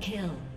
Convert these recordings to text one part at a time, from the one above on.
kill.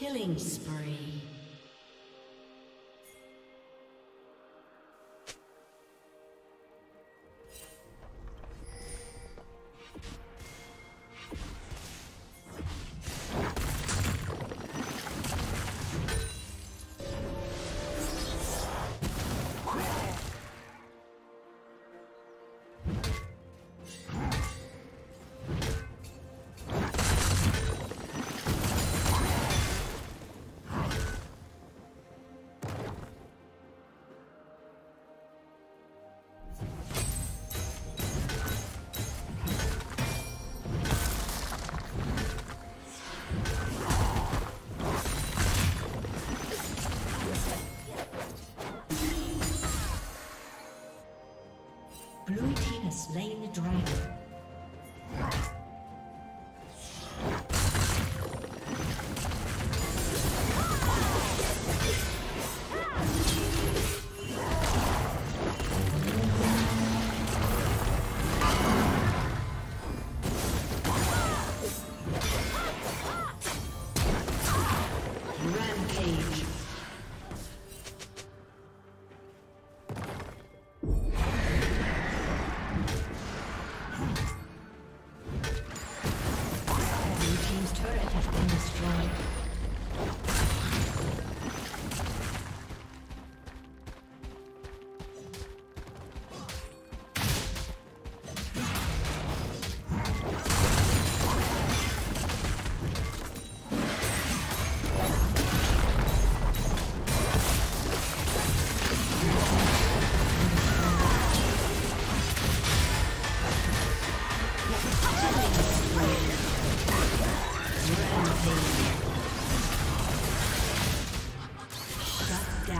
Killing spree.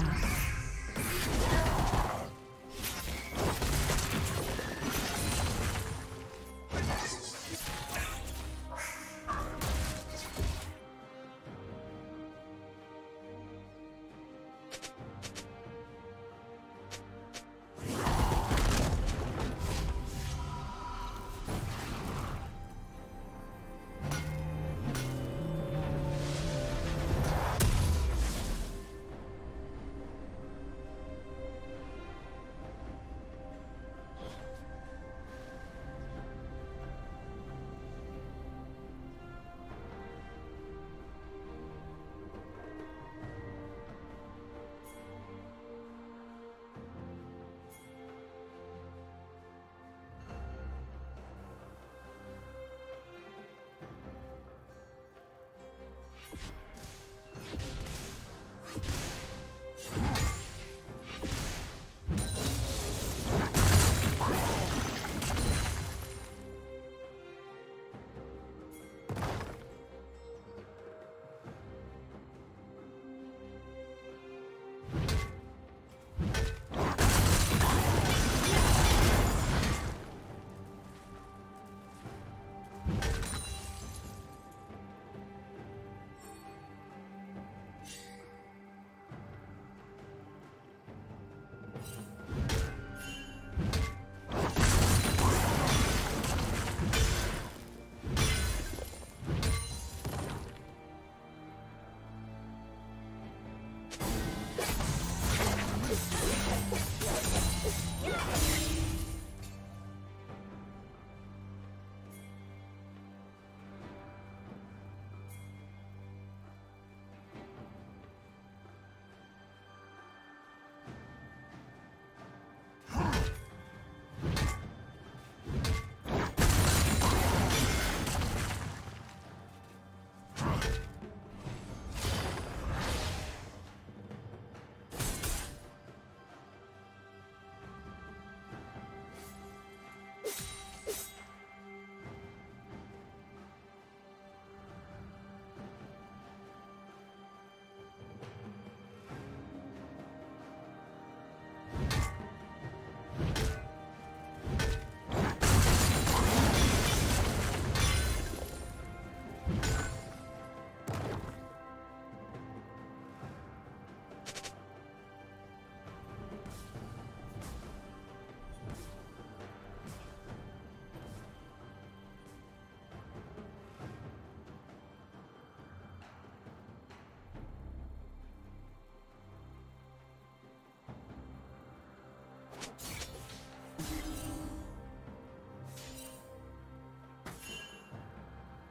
Valencia.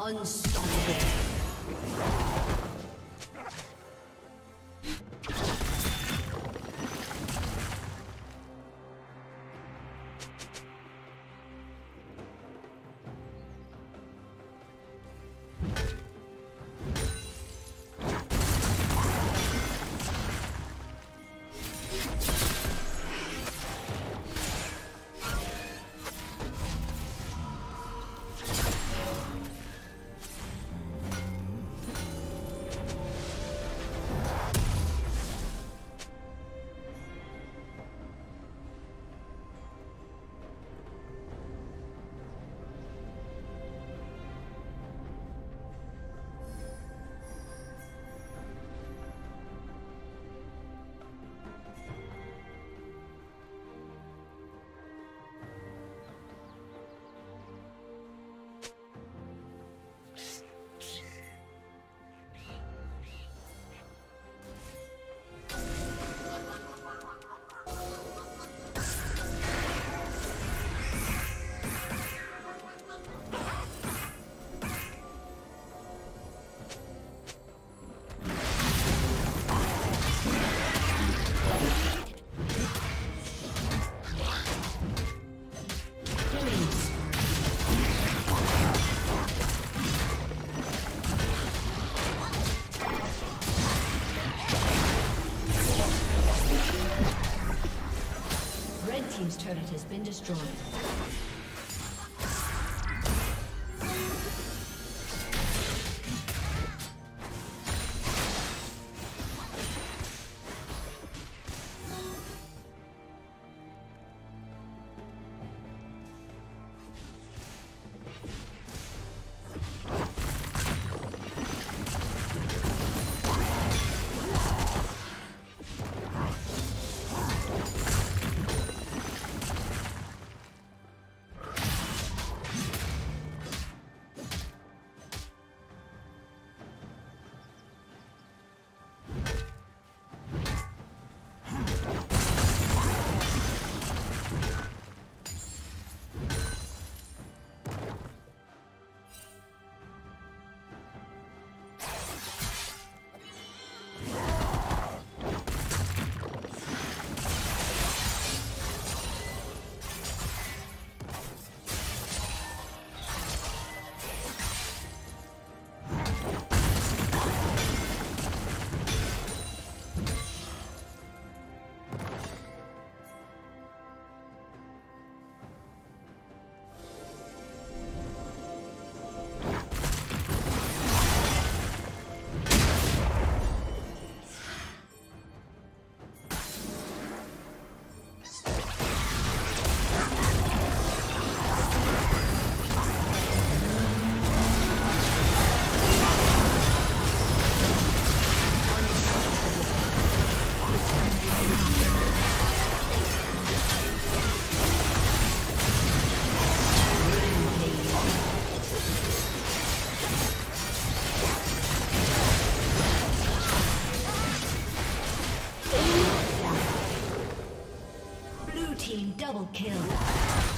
Unstoppable. Been destroyed. Double kill.